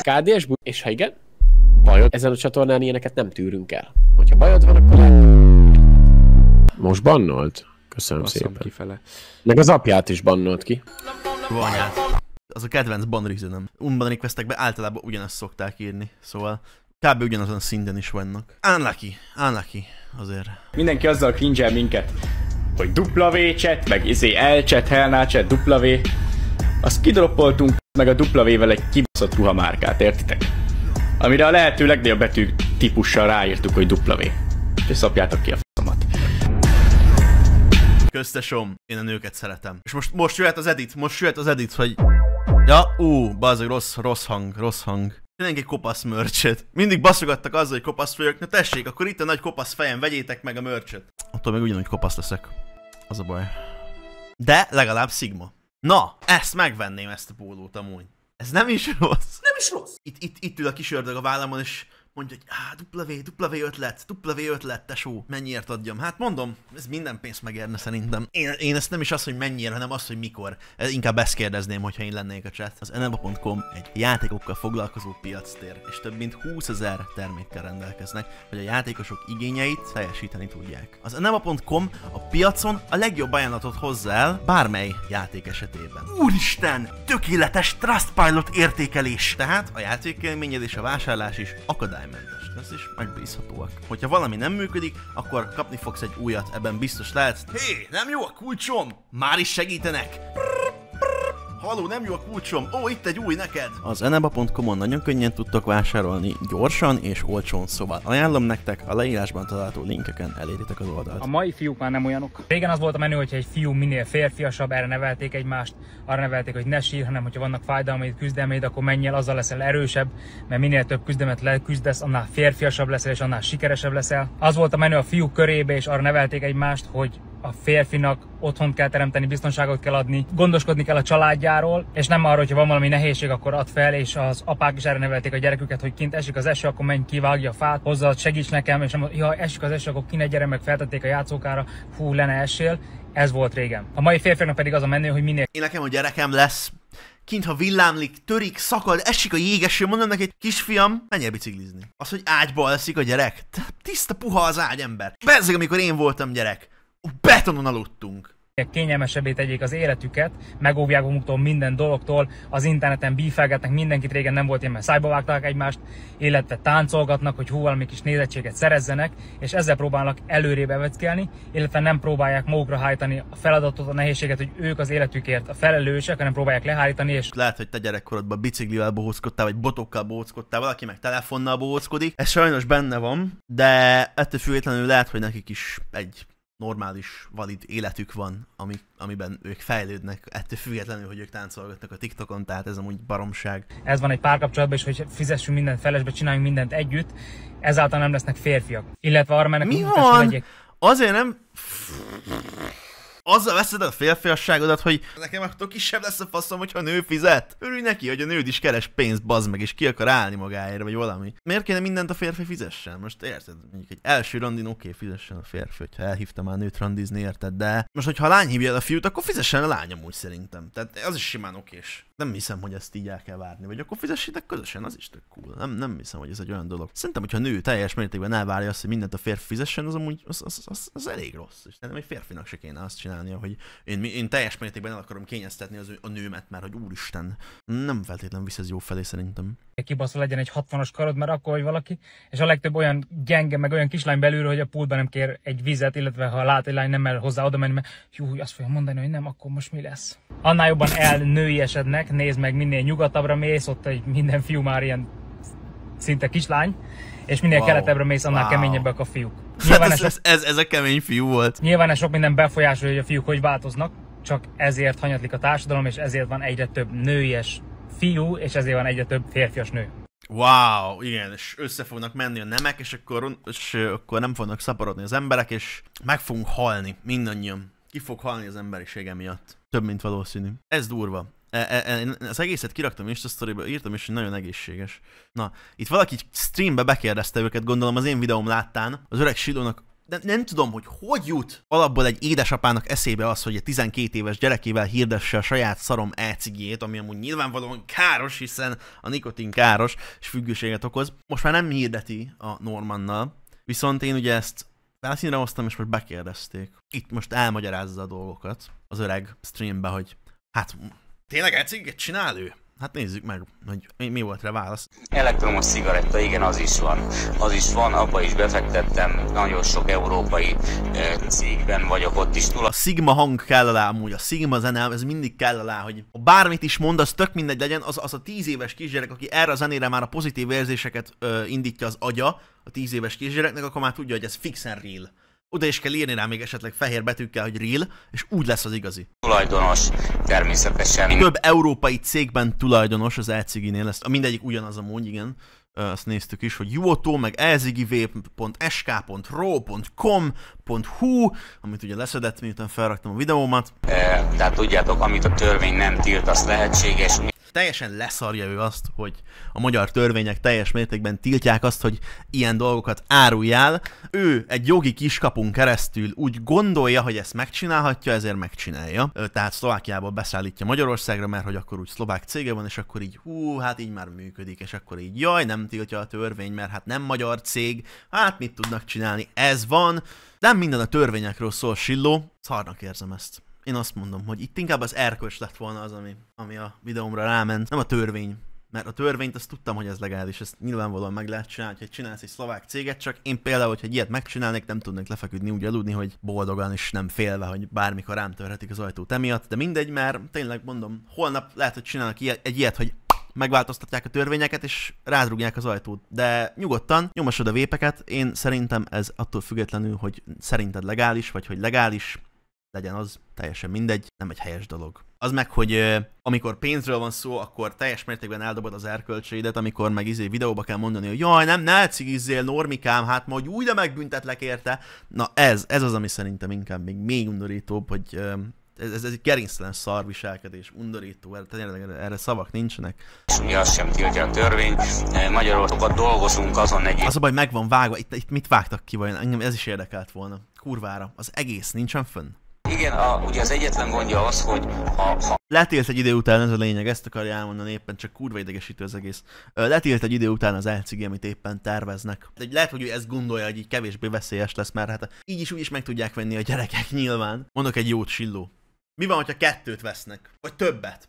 KDS, bu- és ha igen, bajod, ezen a csatornán ilyeneket nem tűrünk el. Hogyha bajod van, akkor lehet... Most bannolt? Köszönöm Basszom szépen. kifele. Meg az apját is bannolt ki. Vanyát. Az a kedvenc ban reasonem. Unban requestekben általában ugyanazt szokták írni, szóval kb. ugyanazon a szinten is vannak. Unlucky, unlucky azért. Mindenki azzal cringe minket, hogy dupla V chat, meg izé L chat, Hellnál chat, dupla V. Azt kidroppoltunk, meg a V-vel egy kibaszott ruhamárkát, értitek? Amire a lehető legnagyobb betű típussal ráírtuk, hogy V. És szapjátok ki a faszomat. Köztesom, én a nőket szeretem. És most, most jöhet az edit, most jöhet az edit, hogy... Ja, ú, bazeg, rossz, rossz hang, rossz hang. Mindenki kopasz mörcset. Mindig baszogattak azzal, hogy kopasz vagyok. Na tessék, akkor itt a nagy kopasz fejem, vegyétek meg a mörcset. Attól még ugyanúgy kopasz leszek. Az a baj. De legalább Sigma. Na, ezt megvenném, ezt a pólót amúgy. Ez nem is rossz. Nem is rossz. Itt, itt, itt ül a kis ördög a vállamon, és mondja, hogy á, dupla V ötlet, V ötlet, tesó, mennyiért adjam? Hát mondom, ez minden pénzt megérne szerintem. Én, én ezt nem is az, hogy mennyire, hanem az, hogy mikor. Ez inkább ezt kérdezném, hogyha én lennék a chat. Az eneba.com egy játékokkal foglalkozó piactér, és több mint 20 ezer termékkel rendelkeznek, hogy a játékosok igényeit teljesíteni tudják. Az eneba.com a piacon a legjobb ajánlatot hozza el bármely játék esetében. Úristen! Tökéletes Trustpilot értékelés! Tehát a játékélményed és a vásárlás is akadálymentes lesz és megbízhatóak. Hogyha valami nem működik, akkor kapni fogsz egy újat, ebben biztos lehet. Hé, nem jó a kulcsom! Már is segítenek! Haló, nem jó a kulcsom! Ó, itt egy új neked! Az eneba.com-on nagyon könnyen tudtok vásárolni, gyorsan és olcsón, szóval ajánlom nektek, a leírásban található linkeken eléritek az oldalt. A mai fiúk már nem olyanok. Régen az volt a menő, hogyha egy fiú minél férfiasabb, erre nevelték egymást, arra nevelték, hogy ne sír, hanem hogyha vannak fájdalmaid, küzdelmeid, akkor menjél, azzal leszel erősebb, mert minél több küzdelmet leküzdesz, annál férfiasabb leszel, és annál sikeresebb leszel. Az volt a menő a fiúk körébe, és arra nevelték egymást, hogy a férfinak otthont kell teremteni, biztonságot kell adni, gondoskodni kell a családjáról, és nem arra, hogyha van valami nehézség, akkor ad fel, és az apák is erre nevelték a gyereküket, hogy kint esik az eső, akkor menj kivágja a fát, hozzá, segíts nekem, és nem, ha esik az eső, akkor ki ne gyere meg, feltették a játszókára, fú, le ne essél. Ez volt régen. A mai férfiaknak pedig az a menő, hogy minél Én nekem a gyerekem lesz, kint ha villámlik, törik, szakad, esik a jégeső, mondom neki, hogy kisfiam, menjél biciklizni. Az, hogy ágyba alszik a gyerek, tiszta puha az ágy, ember. Bezzeg, amikor én voltam gyerek, betonon aludtunk. kényelmesebbé tegyék az életüket, megóvják maguktól minden dologtól, az interneten bífelgetnek mindenkit, régen nem volt ilyen, mert szájba vágták egymást, illetve táncolgatnak, hogy hú, valami kis nézettséget szerezzenek, és ezzel próbálnak előrébb eveckelni, illetve nem próbálják magukra hajtani a feladatot, a nehézséget, hogy ők az életükért a felelősek, hanem próbálják lehárítani, és Lehet, hogy te gyerekkorodban biciklivel bohóckodtál, vagy botokkal bohóckodtál, valaki meg telefonnal bohóckodik. Ez sajnos benne van, de ettől függetlenül lehet, hogy nekik is egy normális, valid életük van, ami, amiben ők fejlődnek, ettől függetlenül, hogy ők táncolgatnak a TikTokon, tehát ez amúgy baromság. ez van egy párkapcsolatban is, hogy fizessünk mindent felesbe, csináljunk mindent együtt, ezáltal nem lesznek férfiak. Illetve arra mennek, Mi van? Azért nem... Azzal veszed a férfiasságodat, hogy nekem attól kisebb lesz a faszom, hogyha a nő fizet. Örülj neki, hogy a nőd is keres pénzt, bazd meg, és ki akar állni magáért, vagy valami. Miért kéne mindent a férfi fizessen? Most érted? Mondjuk egy első randin oké, okay, fizessen a férfi, hogyha elhívta már nőt randizni, érted? De most, hogyha a lány hívja a fiút, akkor fizessen a lány amúgy szerintem. Tehát az is simán okés. Nem hiszem, hogy ezt így el kell várni. Vagy akkor fizessétek közösen, az is tök cool. Nem, nem hiszem, hogy ez egy olyan dolog. Szerintem, hogyha a nő teljes mértékben elvárja azt, hogy mindent a férfi fizessen, az amúgy az, az, az, az elég rossz. És szerintem egy férfinak se kéne azt csinálnia, hogy én, én teljes mértékben el akarom kényeztetni az, a nőmet, mert hogy úristen, nem feltétlenül visz ez jó felé szerintem. kibaszva legyen egy 60-as karod, mert akkor vagy valaki, és a legtöbb olyan gyenge, meg olyan kislány belülről, hogy a pultban nem kér egy vizet, illetve ha lát egy lány nem mer hozzá oda menni, mert jú, azt fogja mondani, hogy nem, akkor most mi lesz. Annál jobban elnői esednek, nézd meg, minél nyugatabbra mész, ott egy minden fiú már ilyen szinte kislány, és minél Wow. keletebbre mész, annál Wow. keményebbek a fiúk. Hát Nyilván, ez, ez, ez, ez, a kemény fiú volt. nyilván ez sok minden befolyásolja, hogy a fiúk hogy változnak, csak ezért hanyatlik a társadalom, és ezért van egyre több nőies fiú, és ezért van egyre több férfias nő. Wow, igen, és össze fognak menni a nemek, és akkor, és akkor nem fognak szaporodni az emberek, és meg fogunk halni, mindannyian. Ki fog halni az emberisége miatt. Több, mint valószínű. Ez durva. E, e, e, én az egészet kiraktam Insta storyba, írtam is, hogy nagyon egészséges. Na, itt valaki streambe bekérdezte őket, gondolom az én videóm láttán, az öreg Silónak de nem tudom, hogy hogy jut alapból egy édesapának eszébe az, hogy a 12 éves gyerekével hirdesse a saját szarom e ami amúgy nyilvánvalóan káros, hiszen a nikotin káros és függőséget okoz. Most már nem hirdeti a Normannal, viszont én ugye ezt felszínre hoztam, és most bekérdezték. Itt most elmagyarázza a dolgokat az öreg streambe, hogy hát tényleg e csinál ő? Hát nézzük meg, hogy mi, volt rá válasz. Elektromos cigaretta, igen, az is van. Az is van, abba is befektettem, nagyon sok európai e, cégben vagyok ott is. A Sigma hang kell alá amúgy, a Sigma zene, ez mindig kell alá, hogy bármit is mond, az tök mindegy legyen, az, az a tíz éves kisgyerek, aki erre a zenére már a pozitív érzéseket ö, indítja az agya, a tíz éves kisgyereknek, akkor már tudja, hogy ez fixen real oda is kell írni rá még esetleg fehér betűkkel, hogy real, és úgy lesz az igazi. Tulajdonos, természetesen. Több európai cégben tulajdonos az elciginél, ezt mindegyik ugyanaz a mondj, igen. Azt néztük is, hogy Juoto, meg elzigiv.sk.ro.com.hu, amit ugye leszedett, miután felraktam a videómat. E, tehát tudjátok, amit a törvény nem tilt, az lehetséges teljesen leszarja ő azt, hogy a magyar törvények teljes mértékben tiltják azt, hogy ilyen dolgokat áruljál. Ő egy jogi kiskapun keresztül úgy gondolja, hogy ezt megcsinálhatja, ezért megcsinálja. Tehát Szlovákiából beszállítja Magyarországra, mert hogy akkor úgy szlovák cége van, és akkor így hú, hát így már működik, és akkor így jaj, nem tiltja a törvény, mert hát nem magyar cég, hát mit tudnak csinálni, ez van. Nem minden a törvényekről szól, Silló, szarnak érzem ezt én azt mondom, hogy itt inkább az erkölcs lett volna az, ami, ami a videómra ráment, nem a törvény. Mert a törvényt azt tudtam, hogy ez legális, ezt nyilvánvalóan meg lehet csinálni, hogy csinálsz egy szlovák céget, csak én például, hogyha ilyet megcsinálnék, nem tudnék lefeküdni úgy aludni, hogy boldogan és nem félve, hogy bármikor rám törhetik az ajtót emiatt, de mindegy, mert tényleg mondom, holnap lehet, hogy csinálnak ilyet, egy ilyet, hogy megváltoztatják a törvényeket, és rádrugják az ajtót. De nyugodtan, nyomasod a vépeket, én szerintem ez attól függetlenül, hogy szerinted legális, vagy hogy legális, legyen az, teljesen mindegy, nem egy helyes dolog. Az meg, hogy amikor pénzről van szó, akkor teljes mértékben eldobod az erkölcseidet, amikor meg izé videóba kell mondani, hogy jaj, nem, ne cigizzél, normikám, hát majd újra megbüntetlek érte. Na ez, ez az, ami szerintem inkább még, még undorítóbb, hogy ez, ez, egy gerinctelen szarviselkedés, undorító, erre, tényleg erre, szavak nincsenek. Mi azt sem tiltja a törvény, Magyarországon dolgozunk azon egy... Az a baj, megvan vágva, itt, itt mit vágtak ki vajon, engem ez is érdekelt volna. Kurvára, az egész nincsen fönn. Igen, a, ugye az egyetlen gondja az, hogy ha, ha... Letilt egy idő után, ez a lényeg, ezt akarja elmondani éppen, csak kurva idegesítő az egész. Letilt egy idő után az elcigi, amit éppen terveznek. De lehet, hogy ő ezt gondolja, hogy így kevésbé veszélyes lesz, mert hát így is úgy is meg tudják venni a gyerekek nyilván. Mondok egy jót silló. Mi van, hogyha kettőt vesznek? Vagy többet?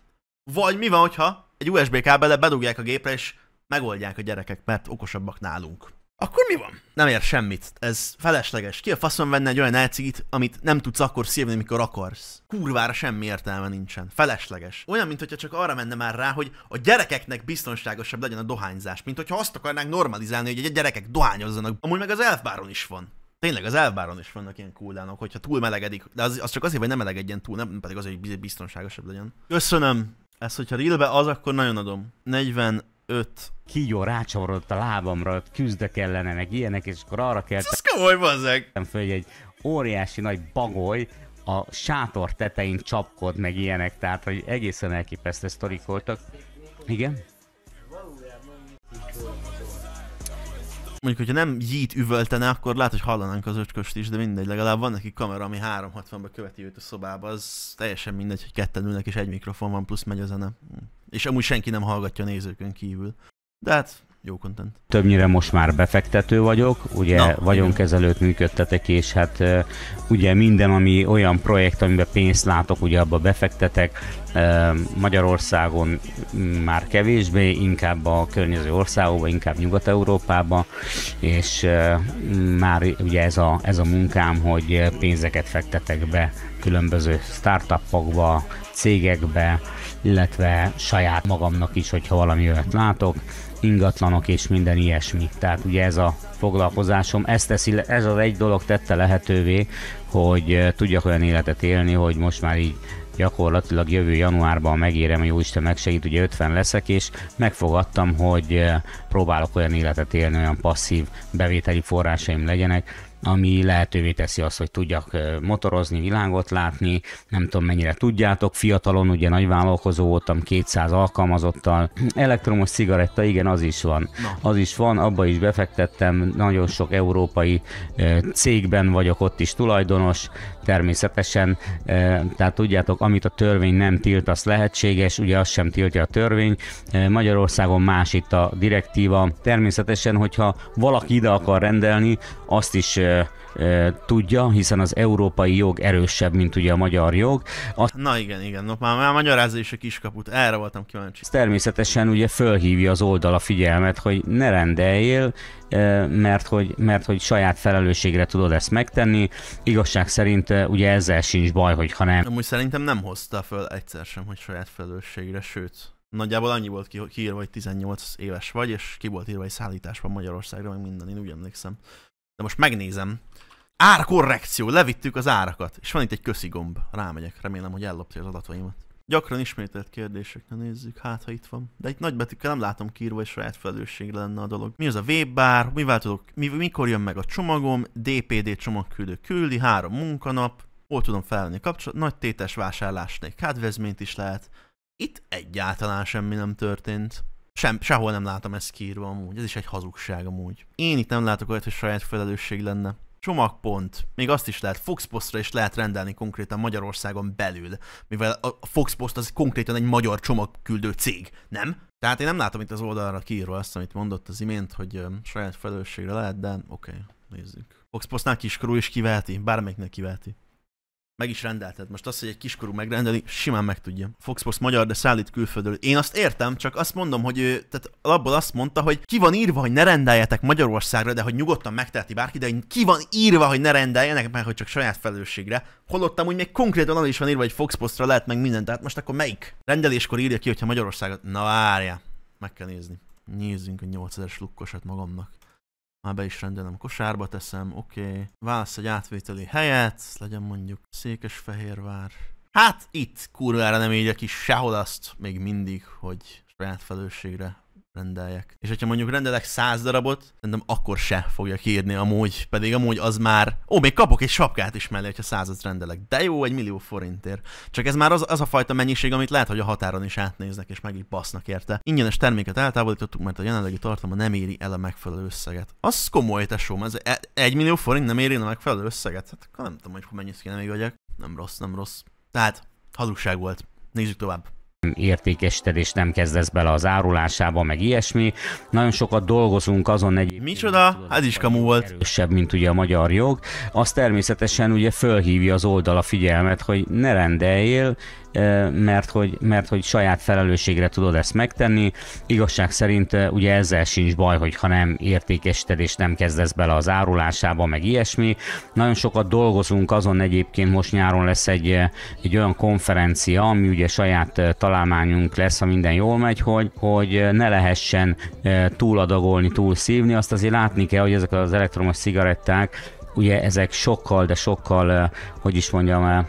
Vagy mi van, hogyha egy USB kábele bedugják a gépre, és megoldják a gyerekek, mert okosabbak nálunk? Akkor mi van? Nem ér semmit. Ez felesleges. Ki a faszon venne egy olyan elcigit, amit nem tudsz akkor szívni, mikor akarsz? Kurvára semmi értelme nincsen. Felesleges. Olyan, mint csak arra menne már rá, hogy a gyerekeknek biztonságosabb legyen a dohányzás, mint hogyha azt akarnánk normalizálni, hogy a gyerekek dohányozzanak. Amúgy meg az elfbáron is van. Tényleg az elfbáron is vannak ilyen cooldownok, hogyha túl melegedik, de az, az csak azért, hogy nem melegedjen túl, nem pedig azért, hogy biztonságosabb legyen. Köszönöm. Ezt, hogyha realbe az, akkor nagyon adom. 40 öt. Kígyó rácsavarodott a lábamra, küzdök ellene, meg ilyenek, és akkor arra kell... Ez komoly, bazzeg! föl, hogy egy óriási nagy bagoly a sátor tetején csapkod, meg ilyenek, tehát hogy egészen elképesztő sztorik voltak. Igen? Mondjuk, hogyha nem jít üvöltene, akkor lehet, hogy hallanánk az öcsköst is, de mindegy, legalább van neki kamera, ami 360-ba követi őt a szobába, az teljesen mindegy, hogy ketten ülnek és egy mikrofon van, plusz megy a zene. És amúgy senki nem hallgatja a nézőkön kívül. De hát jó content. Többnyire most már befektető vagyok, ugye Na, vagyonkezelőt működtetek, és hát ugye minden, ami olyan projekt, amiben pénzt látok, ugye abba befektetek. Magyarországon már kevésbé, inkább a környező országokban, inkább Nyugat-Európában, és már ugye ez a, ez a munkám, hogy pénzeket fektetek be különböző startupokba, cégekbe, illetve saját magamnak is, hogyha valami olyat látok, ingatlanok és minden ilyesmi. Tehát ugye ez a foglalkozásom, ez, teszi, ez az egy dolog tette lehetővé, hogy tudjak olyan életet élni, hogy most már így gyakorlatilag jövő januárban megérem, jó Isten megsegít, ugye 50 leszek, és megfogadtam, hogy próbálok olyan életet élni, olyan passzív bevételi forrásaim legyenek, ami lehetővé teszi azt, hogy tudjak motorozni, világot látni, nem tudom mennyire tudjátok, fiatalon ugye nagy vállalkozó voltam, 200 alkalmazottal, elektromos cigaretta, igen, az is van. Az is van, abba is befektettem, nagyon sok európai cégben vagyok ott is tulajdonos, természetesen, tehát tudjátok, amit a törvény nem tilt, az lehetséges, ugye az sem tiltja a törvény. Magyarországon más itt a direktíva. Természetesen, hogyha valaki ide akar rendelni, azt is tudja, hiszen az európai jog erősebb, mint ugye a magyar jog. Azt Na igen, igen, no, már, már magyarázza is a kiskaput, erre voltam kíváncsi. Természetesen ugye fölhívja az oldal a figyelmet, hogy ne rendeljél, mert hogy, mert hogy saját felelősségre tudod ezt megtenni. Igazság szerint ugye ezzel sincs baj, hogy ha nem. Amúgy szerintem nem hozta föl egyszer sem, hogy saját felelősségre, sőt, Nagyjából annyi volt kiírva, hogy 18 éves vagy, és ki volt írva, hogy szállítás van Magyarországra, meg minden, én úgy emlékszem. De most megnézem. Árkorrekció, levittük az árakat. És van itt egy köszi gomb. Rámegyek, remélem, hogy ellopja az adataimat. Gyakran ismételt kérdésekre nézzük, hát ha itt van. De itt nagybetűkkel nem látom kiírva, hogy saját felelősségre lenne a dolog. Mi az a webbar, mivel tudok, mi, mikor jön meg a csomagom, DPD csomagküldő küldi, három munkanap, hol tudom felelni kapcsolat, nagy tétes vásárlásnék, kedvezményt is lehet. Itt egyáltalán semmi nem történt. Sem, sehol nem látom ezt kiírva amúgy, ez is egy hazugság amúgy. Én itt nem látok olyat, hogy saját felelősség lenne. Csomagpont. Még azt is lehet, Foxpostra is lehet rendelni konkrétan Magyarországon belül, mivel a Foxpost az konkrétan egy magyar csomagküldő cég, nem? Tehát én nem látom itt az oldalra kiírva azt, amit mondott az imént, hogy um, saját felelősségre lehet, de oké, okay, nézzük. Foxpostnál kiskorú is kiveheti, bármelyiknek kiveheti meg is rendelted. Most azt, hogy egy kiskorú megrendeli, simán meg tudja. Foxpost magyar, de szállít külföldről. Én azt értem, csak azt mondom, hogy ő, tehát alapból azt mondta, hogy ki van írva, hogy ne rendeljetek Magyarországra, de hogy nyugodtan megteheti bárki, de ki van írva, hogy ne rendeljenek, mert hogy csak saját felelősségre. Holott amúgy még konkrétan az is van írva, hogy Foxpostra lehet meg mindent, tehát most akkor melyik rendeléskor írja ki, hogyha Magyarországot. Na várja, meg kell nézni. Nézzünk a 8000-es lukkosat magamnak. Már be is rendelem, kosárba teszem, oké. Okay. Válasz egy átvételi helyet, legyen mondjuk Székesfehérvár. Hát itt kurvára nem írja ki sehol azt, még mindig, hogy saját felelősségre rendeljek. És hogyha mondjuk rendelek száz darabot, szerintem akkor se fogja kiírni amúgy, pedig amúgy az már... Ó, még kapok egy sapkát is mellé, hogyha százat rendelek. De jó, egy millió forintért. Csak ez már az, az a fajta mennyiség, amit lehet, hogy a határon is átnéznek, és meg így basznak érte. Ingyenes terméket eltávolítottuk, mert a jelenlegi tartalma nem éri el a megfelelő összeget. Az komoly, tesóm, ez e- egy millió forint nem éri el a megfelelő összeget. Hát akkor nem tudom, hogy mennyit kéne még vagyok. Nem rossz, nem rossz. Tehát, hazugság volt. Nézzük tovább értékesíted és nem kezdesz bele az árulásába, meg ilyesmi. Nagyon sokat dolgozunk azon egy... Micsoda? Ez is kamu volt. Erősebb, mint ugye a magyar jog. Az természetesen ugye fölhívja az oldal a figyelmet, hogy ne rendeljél, mert hogy, mert hogy saját felelősségre tudod ezt megtenni. Igazság szerint ugye ezzel sincs baj, hogy ha nem értékesíted és nem kezdesz bele az árulásába, meg ilyesmi. Nagyon sokat dolgozunk azon egyébként most nyáron lesz egy, egy olyan konferencia, ami ugye saját találmányunk lesz, ha minden jól megy, hogy, hogy ne lehessen túladagolni, túl szívni. Azt azért látni kell, hogy ezek az elektromos cigaretták, ugye ezek sokkal, de sokkal, hogy is mondjam,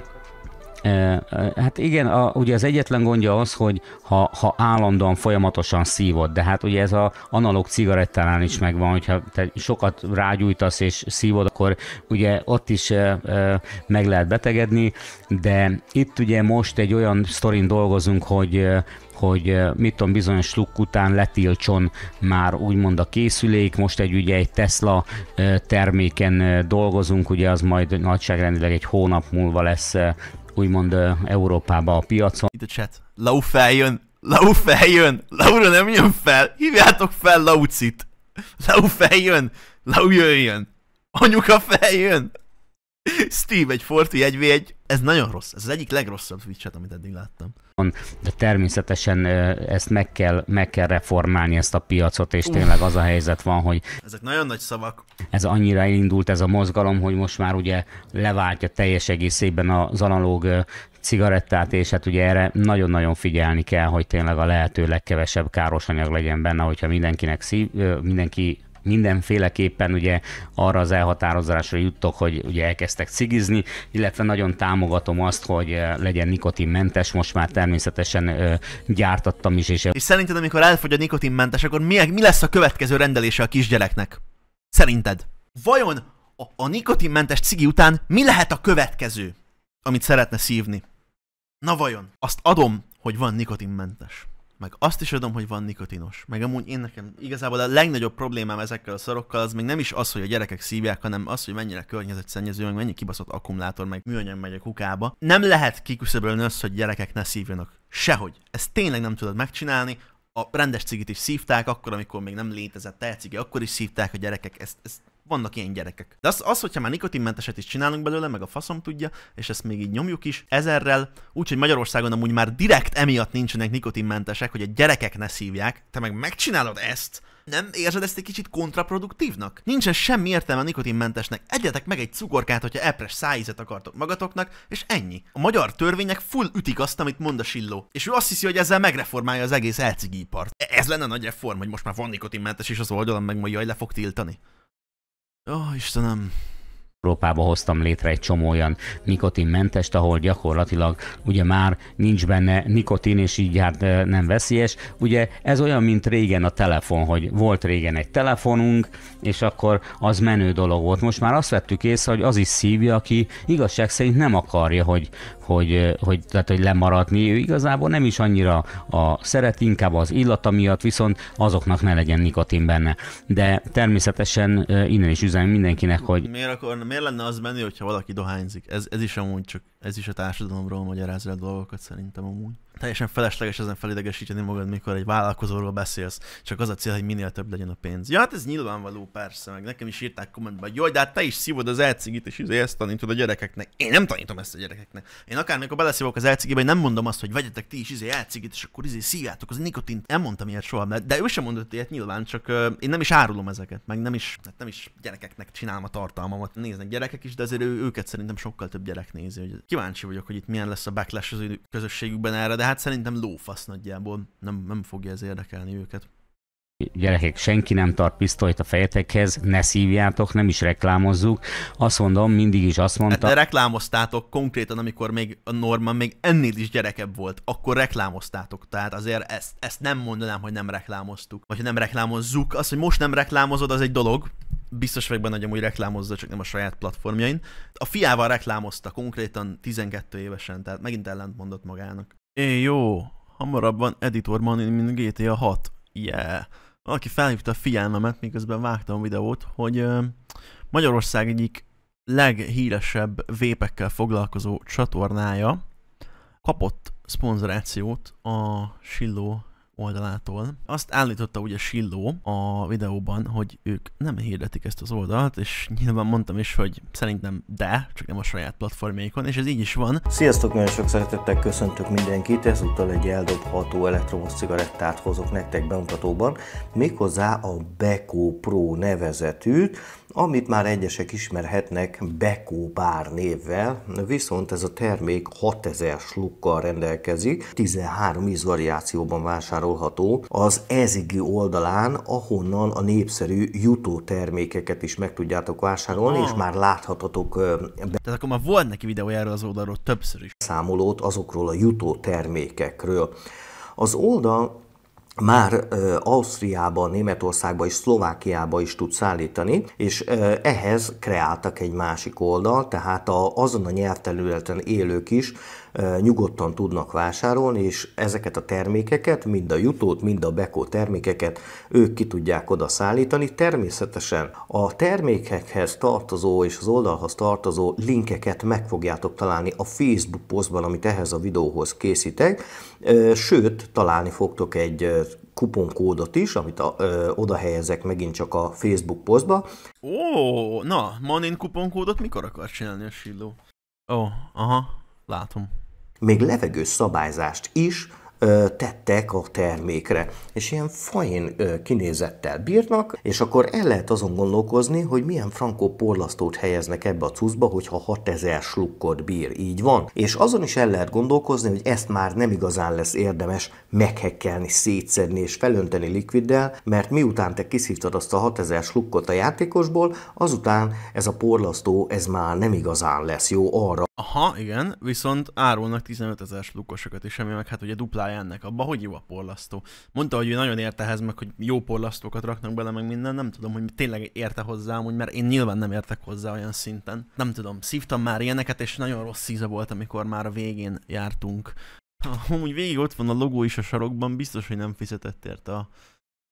Hát igen, a, ugye az egyetlen gondja az, hogy ha, ha állandóan folyamatosan szívod, de hát ugye ez a analóg cigarettánál is megvan, hogyha te sokat rágyújtasz és szívod, akkor ugye ott is e, e, meg lehet betegedni, de itt ugye most egy olyan sztorin dolgozunk, hogy hogy mit tudom, bizonyos luk után letiltson már úgymond a készülék. Most egy ugye egy Tesla terméken dolgozunk, ugye az majd nagyságrendileg egy hónap múlva lesz úgymond Európába a piacon. Itt a chat. Lau feljön! Lau feljön! Laura nem jön fel! Hívjátok fel Laucit! Lau feljön! Lau jöjjön! Anyuka feljön! Steve, egy Forti 1 egy ez nagyon rossz. Ez az egyik legrosszabb twitch amit eddig láttam. De természetesen ezt meg kell, meg kell reformálni ezt a piacot, és Uf. tényleg az a helyzet van, hogy... Ezek nagyon nagy szavak. Ez annyira elindult ez a mozgalom, hogy most már ugye leváltja teljes egészében az analóg cigarettát, és hát ugye erre nagyon-nagyon figyelni kell, hogy tényleg a lehető legkevesebb káros anyag legyen benne, hogyha mindenkinek szív, mindenki mindenféleképpen ugye arra az elhatározásra juttok, hogy ugye elkezdtek cigizni, illetve nagyon támogatom azt, hogy eh, legyen nikotinmentes, most már természetesen ö, gyártattam is. És, és szerinted, amikor elfogy a nikotinmentes, akkor mi, mi lesz a következő rendelése a kisgyereknek? Szerinted? Vajon a, a nikotinmentes cigi után mi lehet a következő, amit szeretne szívni? Na vajon? Azt adom, hogy van nikotinmentes. Meg azt is adom, hogy van nikotinos. Meg amúgy én nekem igazából a legnagyobb problémám ezekkel a szarokkal az még nem is az, hogy a gyerekek szívják, hanem az, hogy mennyire környezetszennyező, meg mennyi kibaszott akkumulátor, meg műanyag megy a kukába. Nem lehet kiküszöbölni azt, hogy gyerekek ne szívjanak. Sehogy. Ezt tényleg nem tudod megcsinálni. A rendes cigit is szívták, akkor, amikor még nem létezett tejcigi, akkor is szívták a gyerekek. Ezt, ezt vannak ilyen gyerekek. De az, az, hogyha már nikotinmenteset is csinálunk belőle, meg a faszom tudja, és ezt még így nyomjuk is ezerrel, úgyhogy Magyarországon amúgy már direkt emiatt nincsenek nikotinmentesek, hogy a gyerekek ne szívják, te meg megcsinálod ezt, nem érzed ezt egy kicsit kontraproduktívnak? Nincsen semmi értelme nikotinmentesnek. Egyetek meg egy cukorkát, hogyha epres szájízet akartok magatoknak, és ennyi. A magyar törvények full ütik azt, amit mond a Silló. És ő azt hiszi, hogy ezzel megreformálja az egész elcigipart. Ez lenne nagy reform, hogy most már van nikotinmentes, és az oldalon meg majd jaj, le fog tiltani. Ó, oh, Istenem. Európába hoztam létre egy csomó olyan nikotinmentest, ahol gyakorlatilag ugye már nincs benne nikotin, és így hát nem veszélyes. Ugye ez olyan, mint régen a telefon, hogy volt régen egy telefonunk, és akkor az menő dolog volt. Most már azt vettük észre, hogy az is szívja, aki igazság szerint nem akarja, hogy, hogy, hogy, tehát, hogy lemaradni. Ő igazából nem is annyira a szeret, inkább az illata miatt, viszont azoknak ne legyen nikotin benne. De természetesen innen is üzenem mindenkinek, hogy... Miért, akar, miért lenne az menni, hogyha valaki dohányzik? Ez, ez is amúgy csak, ez is a társadalomról magyaráz el dolgokat szerintem amúgy teljesen felesleges ezen felidegesíteni magad, mikor egy vállalkozóról beszélsz, csak az a cél, hogy minél több legyen a pénz. Ja, hát ez nyilvánvaló, persze, meg nekem is írták kommentben, hogy jaj, de hát te is szívod az elcigit, és izé ezt tanítod a gyerekeknek. Én nem tanítom ezt a gyerekeknek. Én akár mikor beleszívok az elcigibe, nem mondom azt, hogy vegyetek ti is izé elcigit, és akkor izé szívjátok az nikotint. Nem mondtam ilyet soha, de ő sem mondott ilyet nyilván, csak uh, én nem is árulom ezeket, meg nem is, hát nem is gyerekeknek csinálom a tartalmamat. Néznek gyerekek is, de azért ő, őket szerintem sokkal több gyerek nézi. Hogy kíváncsi vagyok, hogy itt milyen lesz a backlash az közösségükben erre, de hát szerintem lófasz nagyjából. Nem, nem fogja ez érdekelni őket gyerekek, senki nem tart pisztolyt a fejetekhez, ne szívjátok, nem is reklámozzuk. Azt mondom, mindig is azt mondta. De reklámoztátok konkrétan, amikor még a Norman még ennél is gyerekebb volt, akkor reklámoztátok. Tehát azért ezt, ezt nem mondanám, hogy nem reklámoztuk. Vagy hogy nem reklámozzuk. Az, hogy most nem reklámozod, az egy dolog. Biztos vagyok benne, hogy amúgy reklámozza, csak nem a saját platformjain. A fiával reklámozta konkrétan 12 évesen, tehát megint ellent mondott magának. É, jó, hamarabb van editorban, mint GTA 6. Yeah. Valaki felhívta a figyelmemet, miközben vágtam videót, hogy Magyarország egyik leghíresebb vépekkel foglalkozó csatornája kapott szponzorációt a Silló oldalától. Azt állította ugye Silló a videóban, hogy ők nem hirdetik ezt az oldalt, és nyilván mondtam is, hogy szerintem de, csak nem a saját platformjaikon, és ez így is van. Sziasztok, nagyon sok szeretettel köszöntök mindenkit, ezúttal egy eldobható elektromos cigarettát hozok nektek bemutatóban, méghozzá a Beko Pro nevezetűt, amit már egyesek ismerhetnek Beko pár névvel, viszont ez a termék 6000 slukkal rendelkezik, 13 ízvariációban vásárolható az ezigi oldalán, ahonnan a népszerű jutó termékeket is meg tudjátok vásárolni, ah. és már láthatatok be- Tehát akkor már volt neki videójáról az oldalról többször is. Számolót azokról a jutó termékekről. Az oldal már Ausztriában, Németországban és Szlovákiában is tud szállítani, és ehhez kreáltak egy másik oldal, tehát a, azon a nyelvterületen élők is nyugodtan tudnak vásárolni, és ezeket a termékeket, mind a jutót, mind a Beko termékeket ők ki tudják oda szállítani. Természetesen a termékekhez tartozó és az oldalhoz tartozó linkeket meg fogjátok találni a Facebook posztban, amit ehhez a videóhoz készítek, sőt, találni fogtok egy kuponkódot is, amit a, ö, oda helyezek megint csak a Facebook posztba. Ó, na, Manin kuponkódot mikor akar csinálni a Silló? Ó, aha, látom még levegős szabályzást is tettek a termékre, és ilyen fajn kinézettel bírnak, és akkor el lehet azon gondolkozni, hogy milyen frankó porlasztót helyeznek ebbe a cuccba, hogyha 6000 slukkot bír, így van. És azon is el lehet gondolkozni, hogy ezt már nem igazán lesz érdemes meghekkelni, szétszedni és felönteni likviddel, mert miután te kiszívtad azt a 6000 slukkot a játékosból, azután ez a porlasztó ez már nem igazán lesz jó arra, Aha, igen, viszont árulnak 15 ezer lukosokat is, ami meg hát ugye duplája ennek. Abba hogy jó a porlasztó? Mondta, hogy ő nagyon érte ehhez meg, hogy jó porlasztókat raknak bele, meg minden. Nem tudom, hogy tényleg érte hozzá, hogy mert én nyilván nem értek hozzá olyan szinten. Nem tudom, szívtam már ilyeneket, és nagyon rossz íze volt, amikor már a végén jártunk. Amúgy végig ott van a logó is a sarokban, biztos, hogy nem fizetett érte a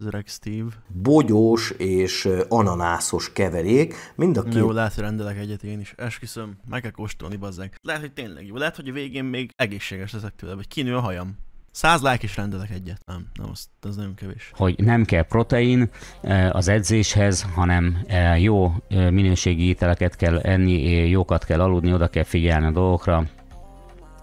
az öreg Steve. Bogyós és ananászos keverék, mind a két... Jó, lehet, hogy rendelek egyet én is. Esküszöm, meg kell kóstolni, bazzeg. Lehet, hogy tényleg jó. Lehet, hogy a végén még egészséges leszek tőle, vagy kinő a hajam. Száz like is rendelek egyet. Nem, nem, az, az nagyon kevés. Hogy nem kell protein az edzéshez, hanem jó minőségi ételeket kell enni, jókat kell aludni, oda kell figyelni a dolgokra,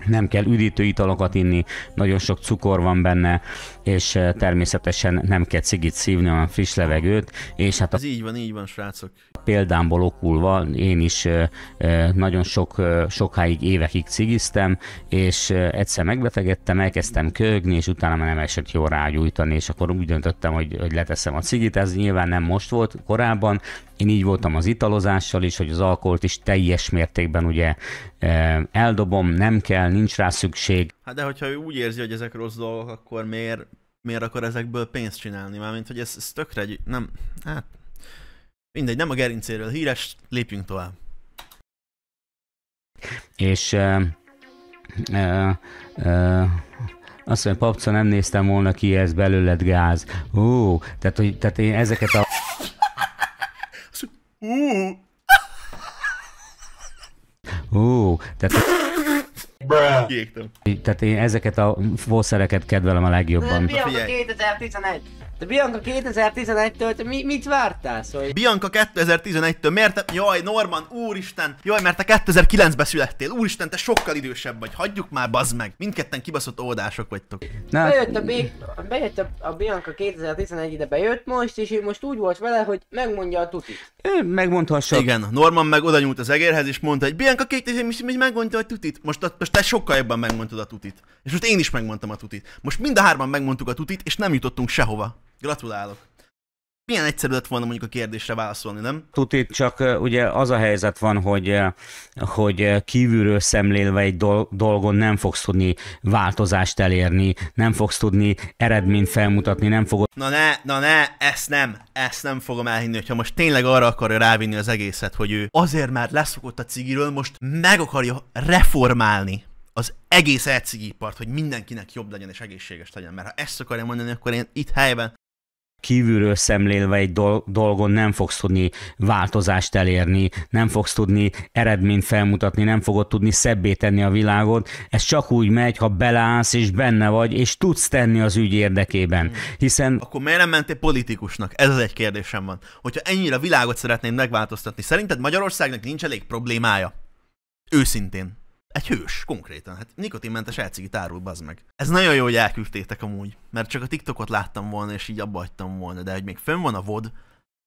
nem kell üdítő italokat inni, nagyon sok cukor van benne, és eh, természetesen nem kell cigit szívni, hanem friss levegőt, és hát a... Ez így van, így van, srácok. Példámból okulva én is nagyon sok, sokáig, évekig cigiztem, és egyszer megbetegedtem, elkezdtem köhögni, és utána már nem esett jól rágyújtani, és akkor úgy döntöttem, hogy, hogy leteszem a cigit, ez nyilván nem most volt, korábban, én így voltam az italozással is, hogy az alkoholt is teljes mértékben ugye eldobom, nem kell, nincs rá szükség. Hát de hogyha ő úgy érzi, hogy ezek rossz dolgok, akkor miért, miért akar ezekből pénzt csinálni? Mármint, hogy ez, ez tökre egy, nem, hát mindegy, nem a gerincéről híres, lépjünk tovább. És uh, uh, uh, azt mondja, papca, nem néztem volna ki, ez belőled gáz. Ó, tehát, hogy, tehát én ezeket a... Ú! Ó, tehát... Kiégtem. Tehát én ezeket a fószereket kedvelem a legjobban. Bianca 2011. De Bianca 2011-től te mi, mit vártál? Szóval... Bianca 2011-től, miért te... Jaj, Norman, úristen! Jaj, mert te 2009-ben születtél. Úristen, te sokkal idősebb vagy. Hagyjuk már, bazd meg. Mindketten kibaszott oldások vagytok. Na. Bejött, a, B... bejött a, a Bianca 2011 ide bejött most, és ő most úgy volt vele, hogy megmondja a tutit. Ő megmondhassa. Igen, Norman meg oda nyúlt az egérhez, és mondta, hogy Bianca 2011 megmondta a tutit. Most, most te sokkal jobban megmondtad a tutit. És most én is megmondtam a tutit. Most mind a hárman megmondtuk a tutit, és nem jutottunk sehova. Gratulálok. Milyen egyszerű lett volna mondjuk a kérdésre válaszolni, nem? Tutit, csak ugye az a helyzet van, hogy, hogy kívülről szemlélve egy dol- dolgon nem fogsz tudni változást elérni, nem fogsz tudni eredményt felmutatni, nem fogod... Na ne, na ne, ezt nem, ezt nem fogom elhinni, hogyha most tényleg arra akarja rávinni az egészet, hogy ő azért már leszokott a cigiről, most meg akarja reformálni az egész elcigipart, hogy mindenkinek jobb legyen és egészséges legyen. Mert ha ezt akarja mondani, akkor én itt helyben kívülről szemlélve egy dolgon nem fogsz tudni változást elérni, nem fogsz tudni eredményt felmutatni, nem fogod tudni szebbé tenni a világot. Ez csak úgy megy, ha beleállsz és benne vagy, és tudsz tenni az ügy érdekében. Hmm. Hiszen... Akkor miért nem mentél politikusnak? Ez az egy kérdésem van. Hogyha ennyire a világot szeretnéd megváltoztatni, szerinted Magyarországnak nincs elég problémája? Őszintén. Egy hős, konkrétan. Hát nikotinmentes elcigit árul, bazd meg. Ez nagyon jó, hogy elküldtétek amúgy, mert csak a TikTokot láttam volna, és így abba hagytam volna, de hogy még fönn van a VOD,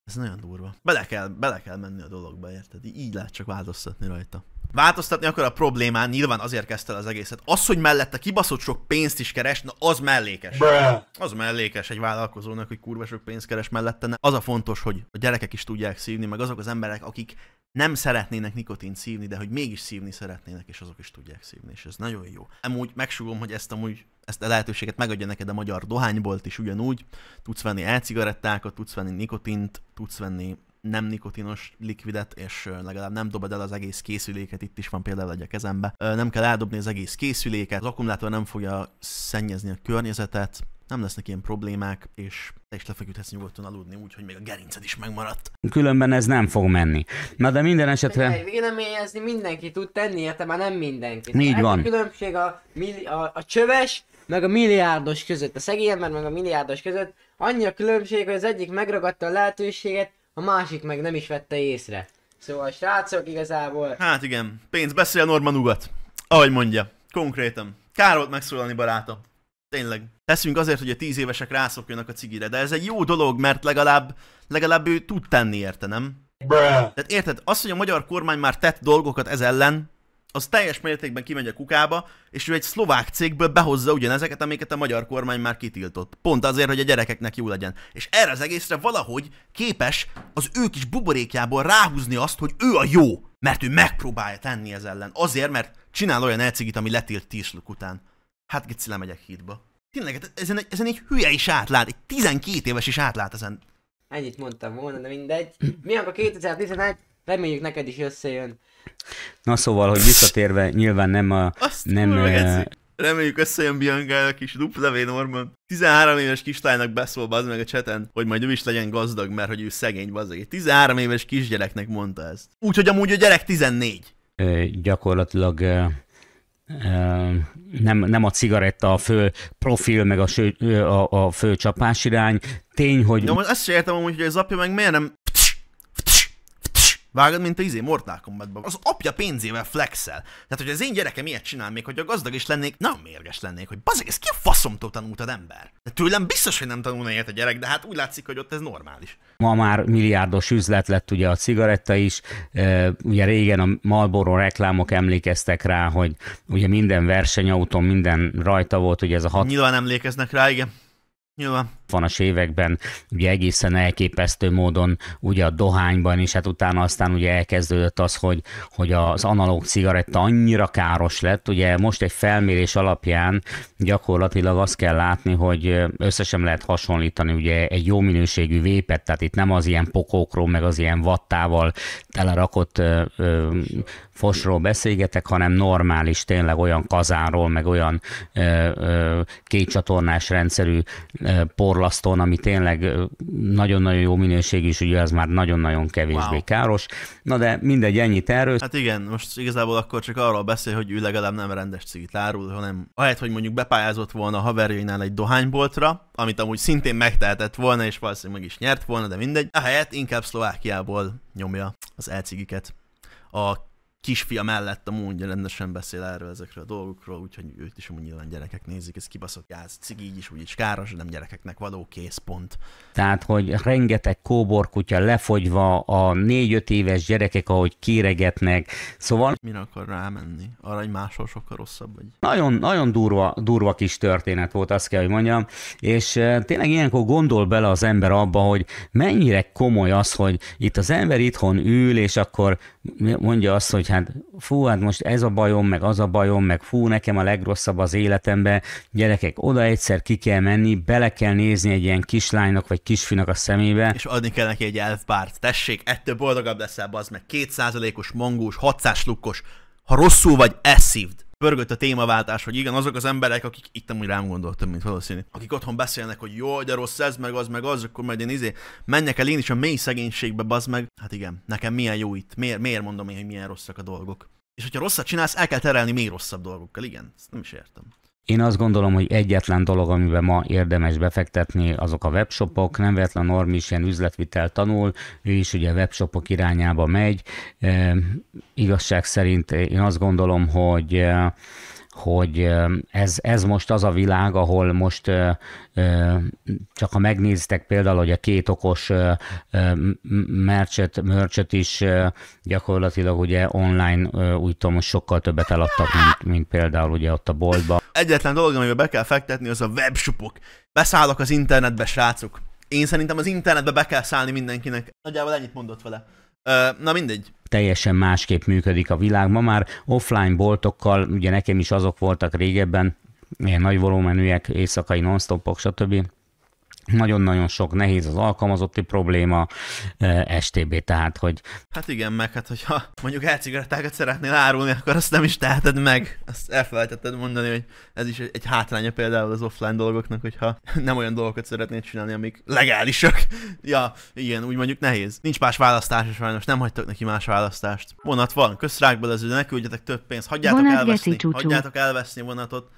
ez nagyon durva. Bele kell, bele kell menni a dologba, érted? Így lehet csak változtatni rajta. Változtatni akar a problémán, nyilván azért kezdte az egészet. Az, hogy mellette kibaszott sok pénzt is keres, na az mellékes. Bruh. Az mellékes egy vállalkozónak, hogy kurva sok pénzt keres mellette. Ne. Az a fontos, hogy a gyerekek is tudják szívni, meg azok az emberek, akik nem szeretnének nikotint szívni, de hogy mégis szívni szeretnének, és azok is tudják szívni, és ez nagyon jó. Amúgy megsugom, hogy ezt amúgy ezt a lehetőséget megadja neked a magyar dohánybolt is ugyanúgy. Tudsz venni e-cigarettákat, tudsz venni nikotint, tudsz venni nem nikotinos likvidet, és legalább nem dobod el az egész készüléket, itt is van például egy a kezembe. Nem kell eldobni az egész készüléket, az akkumulátor nem fogja szennyezni a környezetet, nem lesznek ilyen problémák, és te is lefeküdhetsz nyugodtan aludni, úgyhogy még a gerinced is megmaradt. Különben ez nem fog menni. Na de minden esetre... Véleményezni mindenki tud tenni, érte már nem mindenki. Így van. A különbség a, milli, a, a csöves, meg a milliárdos között, a szegény ember meg a milliárdos között, annyi a különbség, hogy az egyik megragadta a lehetőséget, a másik meg nem is vette észre. Szóval srácok igazából... Hát igen, pénz beszél Norman ugat. Ahogy mondja, konkrétan. Kár volt megszólalni barátom. Tényleg. Teszünk azért, hogy a tíz évesek rászokjanak a cigire, de ez egy jó dolog, mert legalább, legalább ő tud tenni érte, nem? Bruh. Tehát érted, az, hogy a magyar kormány már tett dolgokat ez ellen, az teljes mértékben kimegy a kukába, és ő egy szlovák cégből behozza ugyanezeket, amiket a magyar kormány már kitiltott. Pont azért, hogy a gyerekeknek jó legyen. És erre az egészre valahogy képes az ő kis buborékjából ráhúzni azt, hogy ő a jó. Mert ő megpróbálja tenni ez ellen. Azért, mert csinál olyan elcigit, ami letilt tízluk után. Hát geci, lemegyek hídba. Tényleg, hát ezen, egy- ezen egy hülye is átlát, egy 12 éves is átlát ezen. Ennyit mondtam volna, de mindegy. Mi akkor 2011? Reméljük neked is összejön. Na szóval, hogy visszatérve, nyilván nem a... Azt nem, geci. Reméljük összejön Bianca-nak is, dupla V Norman. 13 éves kislánynak beszól bazd meg a cseten, hogy majd ő is legyen gazdag, mert hogy ő szegény bazd. Egy 13 éves kisgyereknek mondta ezt. Úgyhogy amúgy a gyerek 14. ö, gyakorlatilag nem, nem a cigaretta a fő profil, meg a, ső, a, a fő csapásirány. Tény, hogy De most azt sem értem amúgy, hogy az apja meg miért nem... Vágod, mint a izé Mortal Kombatban. Az apja pénzével flexel. Tehát, hogy az én gyerekem ilyet csinál, még hogyha gazdag is lennék, nem mérges lennék, hogy bazeg, ez ki a faszomtól tanultad ember? De tőlem biztos, hogy nem tanulna ilyet a gyerek, de hát úgy látszik, hogy ott ez normális. ma már milliárdos üzlet lett ugye a cigaretta is. Ugye régen a Marlboro reklámok emlékeztek rá, hogy ugye minden versenyautón, minden rajta volt, ugye ez a Nyilván emlékeznek rá, igen. Nyilván. 60-as években ugye egészen elképesztő módon ugye a dohányban is, hát utána aztán ugye elkezdődött az, hogy, hogy az analóg cigaretta annyira káros lett, ugye most egy felmérés alapján gyakorlatilag azt kell látni, hogy összesen lehet hasonlítani ugye egy jó minőségű vépet, tehát itt nem az ilyen pokókról, meg az ilyen vattával telerakott ö, ö, fosról beszélgetek, hanem normális, tényleg olyan kazánról, meg olyan ö, ö, kétcsatornás rendszerű ö, porlasztón, ami tényleg nagyon-nagyon jó minőségű, és ugye az már nagyon-nagyon kevésbé Wow. káros. Na de mindegy, ennyit erről. Hát igen, most igazából akkor csak arról beszél, hogy ő legalább nem rendes cigit árul, hanem ahelyett, hogy mondjuk bepályázott volna a haverjainál egy dohányboltra, amit amúgy szintén megtehetett volna, és valószínűleg meg is nyert volna, de mindegy, ahelyett inkább Szlovákiából nyomja az elcigiket. A kisfia mellett amúgy rendesen beszél erről ezekről a dolgokról, úgyhogy őt is amúgy nyilván gyerekek nézik, ez kibaszott gáz, cigi így is úgy is káros, nem gyerekeknek való kész, pont. Tehát, hogy rengeteg kóborkutya lefogyva, a négy-öt éves gyerekek, ahogy kéregetnek, szóval Mire akar rámenni? Arra, hogy máshol sokkal rosszabb vagy. nagyon, nagyon durva, durva kis történet volt, azt kell, hogy mondjam, és eh, tényleg ilyenkor gondol bele az ember abba, hogy mennyire komoly az, hogy itt az ember itthon ül, és akkor mondja azt, hogy hát fú, hát most ez a bajom, meg az a bajom, meg fú, nekem a legrosszabb az életemben, gyerekek, oda egyszer ki kell menni, bele kell nézni egy ilyen kislánynak, vagy kisfinak a szemébe, És adni kell neki egy elfbárt. Tessék, ettől boldogabb leszel, bazd meg. Kétszázalékos, mangós, 600 lukkos. Ha rosszul vagy, eszívd. Pörgött a témaváltás, hogy igen, azok az emberek, akik itt amúgy rám gondoltam, mint valószínű, akik otthon beszélnek, hogy jó, de rossz ez, meg az, meg az, akkor majd én izé, menjek el én is a mély szegénységbe, bazd meg. Hát igen, nekem milyen jó itt. Miért, miért mondom én, hogy milyen rosszak a dolgok? És hogyha rosszat csinálsz, el kell terelni még rosszabb dolgokkal, igen. Ezt nem is értem. Én azt gondolom, hogy egyetlen dolog, amiben ma érdemes befektetni, azok a webshopok. Nem véletlen Normi is ilyen üzletvitel tanul, ő is ugye webshopok irányába megy. E, igazság szerint én azt gondolom, hogy hogy ez, ez most az a világ, ahol most csak ha megnézitek például, hogy a két okos merchet, merchet is gyakorlatilag ugye online úgy tudom, hogy sokkal többet eladtak, mint, mint például ugye ott a boltba. Egyetlen dolog, amiben be kell fektetni, az a webshopok. Beszállok az internetbe, srácok. Én szerintem az internetbe be kell szállni mindenkinek. Nagyjából ennyit mondott vele. Na mindegy. Teljesen másképp működik a világ. Ma már offline boltokkal, ugye nekem is azok voltak régebben, ilyen nagy volumenűek, éjszakai non-stopok, stb. Nagyon-nagyon sok nehéz az alkalmazotti probléma, STB, tehát, hogy Hát igen, meg hát hogyha mondjuk elcigarettákat szeretnél árulni, akkor azt nem is teheted meg. Azt elfelejtetted mondani, hogy ez is egy, hátránya például az offline dolgoknak, hogyha nem olyan dolgokat szeretnéd csinálni, amik legálisak. ja, igen, úgy mondjuk nehéz. Nincs más választás, és sajnos nem hagytak neki más választást. Vonat van, közrákbelező, ne küldjetek több pénzt, hagyjátok Vonat elveszni, hagyjátok elveszni vonatot.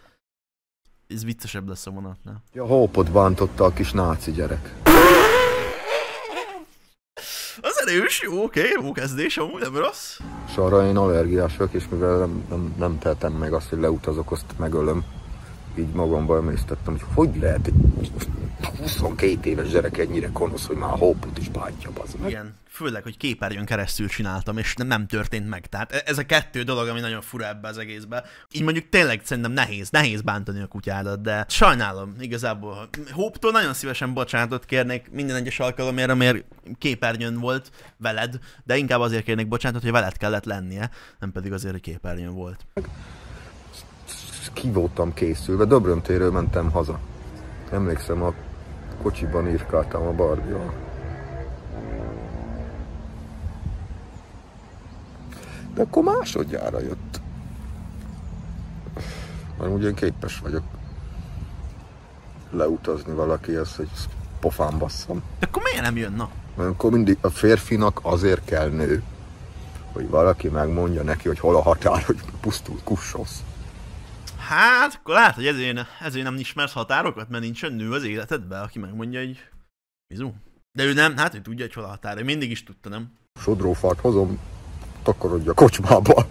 Ez viccesebb lesz a vonatnál. A hópot bántotta a kis náci gyerek. Az erős, jó, oké, jó kezdés, amúgy nem rossz. És arra én allergiás vagyok, és mivel nem, nem, nem tehetem meg azt, hogy leutazok, azt megölöm. így magamba emésztettem, hogy hogy lehet egy 22 éves gyerek ennyire konosz, hogy már a hóput is bántja, bazd meg. Igen, főleg, hogy képernyőn keresztül csináltam, és nem, történt meg. Tehát e- ez a kettő dolog, ami nagyon fura ebbe az egészbe. Így mondjuk tényleg szerintem nehéz, nehéz bántani a kutyádat, de sajnálom igazából. Hóptól nagyon szívesen bocsánatot kérnék minden egyes alkalomért, amért képernyőn volt veled, de inkább azért kérnék bocsánatot, hogy veled kellett lennie, nem pedig azért, hogy képernyőn volt. Ki voltam készülve, Döbröntéről mentem haza. Emlékszem, a kocsiban írkáltam a Barbival. De akkor másodjára jött. Mert ugye én képes vagyok leutazni valakihez, hogy pofán basszam. De akkor miért nem jön, na? Mert akkor mindig a férfinak azért kell nő, hogy valaki megmondja neki, hogy hol a határ, hogy pusztul kussolsz. Hát, akkor lehet, hogy ezért, ezért nem ismersz határokat, mert nincsen nő az életedben, aki megmondja, hogy bizu. De ő nem, hát ő tudja, hogy hol a határ. Ő mindig is tudta, nem? Sodrófát hozom, takarodj a kocsmába.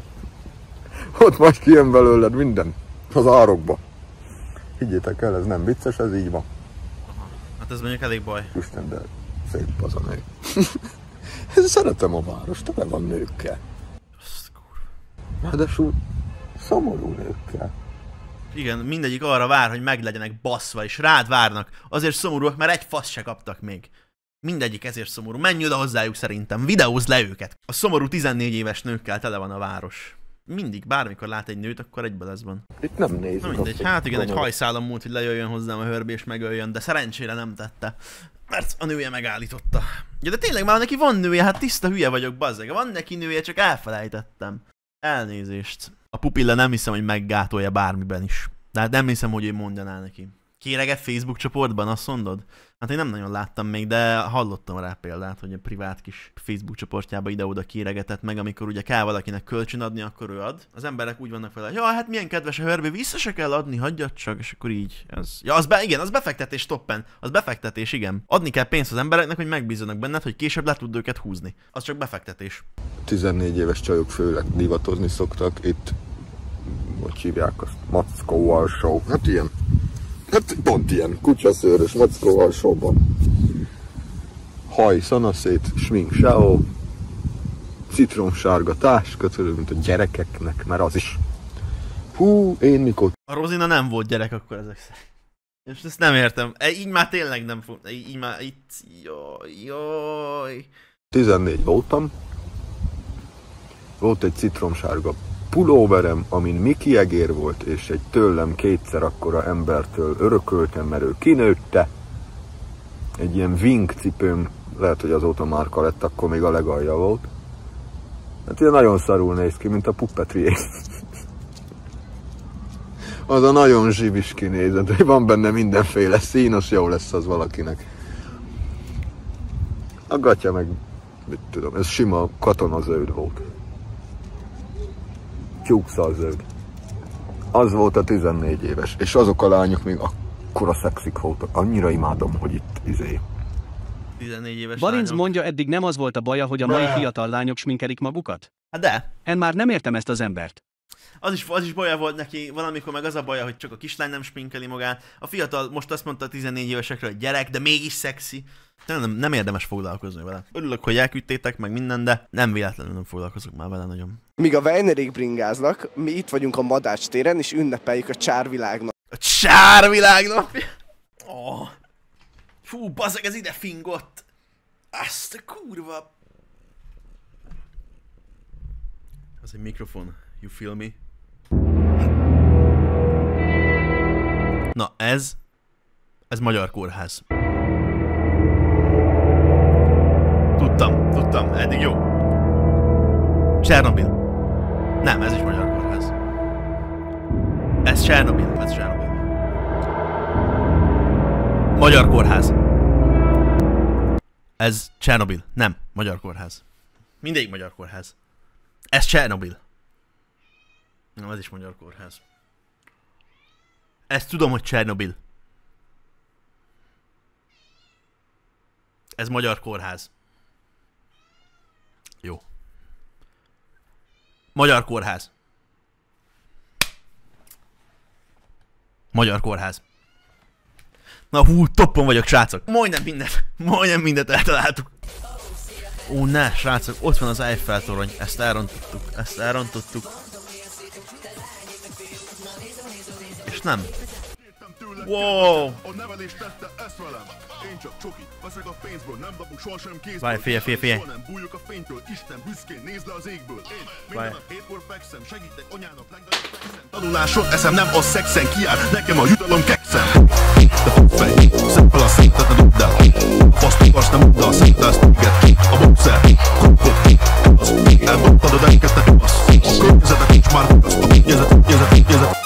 Ott majd kijön belőled minden. Az árokba. Higgyétek el, ez nem vicces, ez így van. Hát ez mondjuk elég baj. Isten, de szép az a nő. Szeretem a város, tele van nőkkel. Azt kurva. Ráadásul szomorú nőkkel. Igen, mindegyik arra vár, hogy meglegyenek baszva, és rád várnak. Azért szomorúak, mert egy fasz se kaptak még. Mindegyik ezért szomorú. Menj oda hozzájuk szerintem, videózd le őket. A szomorú 14 éves nőkkel tele van a város. Mindig, bármikor lát egy nőt, akkor egybe lesz van. Itt nem nézik. Na mindegy, hát igen, egy hajszállam múlt, hogy lejöjjön hozzám a hörbe és megöljön, de szerencsére nem tette. Mert a nője megállította. Ja, de tényleg már neki van nője, hát tiszta hülye vagyok, bazzeg. Van neki nője, csak elfelejtettem. Elnézést. A pupilla nem hiszem, hogy meggátolja bármiben is. De hát nem hiszem, hogy ő mondaná neki. Kéreget Facebook csoportban, azt mondod? Hát én nem nagyon láttam még, de hallottam rá példát, hogy a privát kis Facebook csoportjába ide-oda kéregetett meg, amikor ugye kell valakinek kölcsön adni, akkor ő ad. Az emberek úgy vannak vele, ja, hát milyen kedves a hörbe, vissza se kell adni, hagyjad csak, és akkor így. Ez... Ja, az be, igen, az befektetés toppen. Az befektetés, igen. Adni kell pénzt az embereknek, hogy megbízzanak benned, hogy később le tud őket húzni. Az csak befektetés. 14 éves csajok főleg divatozni szoktak. Itt, hogy hívják azt, mackó alsó. Hát ilyen. Hát pont ilyen, kutyaszőrös mackó alsóban. Haj, szanaszét, smink, seó, citromsárga táskötölő, mint a gyerekeknek, mert az is. Hú, én mikor A Rozina nem volt gyerek akkor ezek szerint. És ezt nem értem. E, így már tényleg nem fog. Így, így már itt. Jaj, jaj. 14 voltam, volt egy citromsárga pulóverem, amin Miki egér volt, és egy tőlem kétszer akkora embertől örököltem, mert ő kinőtte. Egy ilyen wing cipőm, lehet, hogy azóta márka lett, akkor még a legalja volt. Hát ilyen nagyon szarul néz ki, mint a puppetrié. az a nagyon zsibis kinézet, hogy van benne mindenféle szín, az jó lesz az valakinek. A gatya meg, mit tudom, ez sima katonazöld volt. Tyúkszalzöld. Az volt a 14 éves, és azok a lányok még akkora szexik voltak. Annyira imádom, hogy itt izé. 14 éves Barinc lányok. mondja, eddig nem az volt a baja, hogy a mai fiatal lányok sminkelik magukat? Hát de. Én már nem értem ezt az embert. Az is, az is baja volt neki, valamikor meg az a baja, hogy csak a kislány nem sminkeli magát. A fiatal most azt mondta a 14 évesekről, hogy gyerek, de mégis szexi. Nem, nem, érdemes foglalkozni vele. Örülök, hogy elküldtétek meg minden, de nem véletlenül nem foglalkozok már vele nagyon. Míg a Weinerék bringáznak, mi itt vagyunk a Madács téren, és ünnepeljük a csárvilágnak. A csárvilág napja! Oh. Fú, bazeg, ez ide fingott! Azt a kurva! Az egy mikrofon, you feel me? Na, ez... Ez magyar kórház. Tudtam, tudtam, eddig jó. Csernobil. Nem, ez is magyar kórház. Ez Csernobil, ez Csernobil. Magyar kórház. Ez Csernobil. Nem, magyar kórház. Mindegyik magyar kórház. Ez Csernobil. Nem, ez is magyar kórház. Ezt tudom, hogy Csernobil. Ez magyar kórház. Jó. Magyar kórház. Magyar kórház. Na hú, toppon vagyok, srácok. Majdnem mindent, majdnem mindent eltaláltuk. Ó, ne, srácok, ott van az Eiffel torony. Ezt elrontottuk, ezt elrontottuk. most nem. Wow! A nevelés tette ezt velem. Én csak csoki, veszek a pénzből, nem dobok sohasem kézből. Várj, fie, fie, fie. Soha nem bújok a fénytől, Isten büszkén néz le az égből. Én minden nap hétkor fekszem, segítek anyának legnagyobb fekszem. Tanuláson eszem nem a szexen kiáll, nekem a jutalom kekszem. De hoppej, szempel a szintet ne dobd el. Faszt akarsz, nem udd a szintet, ezt téged. A boxer, kopog, az. Eldobtad a denket, ne kapasz. A környezetet nincs már, az a környezet, környezet, környezet.